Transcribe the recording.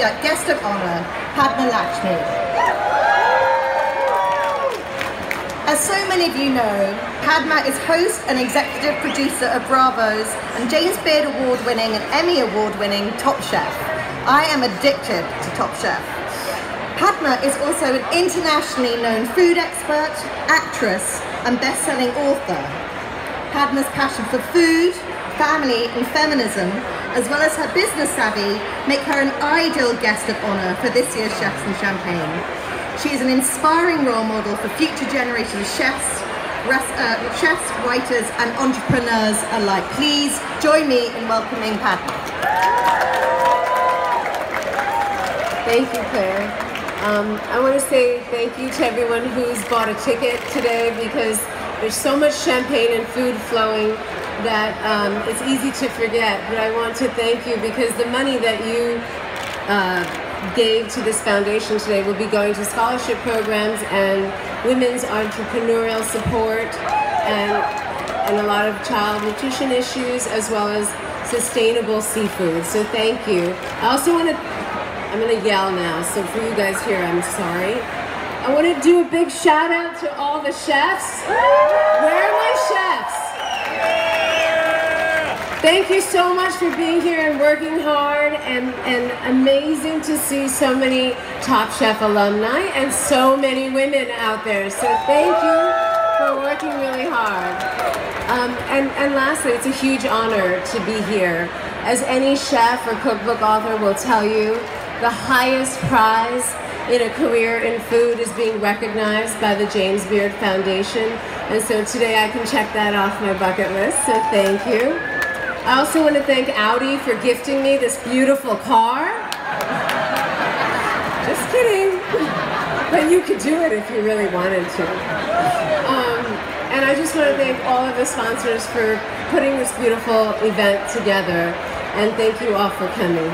uh, guest of honor, Padma Lakshmi. As so many of you know, Padma is host and executive producer of Bravo's and James Beard Award-winning and Emmy Award-winning Top Chef. I am addicted to Top Chef. Padma is also an internationally known food expert, actress, and best-selling author. Padma's passion for food, family, and feminism, as well as her business savvy, make her an ideal guest of honor for this year's Chefs and Champagne. She is an inspiring role model for future generations of chefs, uh, chefs, writers, and entrepreneurs alike. Please join me in welcoming Padma. Thank you, Clare. Um, I want to say thank you to everyone who's bought a ticket today because there's so much champagne and food flowing that um, it's easy to forget. But I want to thank you because the money that you uh, gave to this foundation today will be going to scholarship programs and women's entrepreneurial support and, and a lot of child nutrition issues as well as sustainable seafood. So thank you. I also want to I'm gonna yell now, so for you guys here, I'm sorry. I want to do a big shout out to all the chefs. Where Thank you so much for being here and working hard and, and amazing to see so many Top Chef alumni and so many women out there. So thank you for working really hard. Um, and, and lastly, it's a huge honor to be here. As any chef or cookbook author will tell you, the highest prize in a career in food is being recognized by the James Beard Foundation. And so today I can check that off my bucket list, so thank you. I also want to thank Audi for gifting me this beautiful car. Just kidding. But you could do it if you really wanted to. Um, and I just want to thank all of the sponsors for putting this beautiful event together. And thank you all for coming.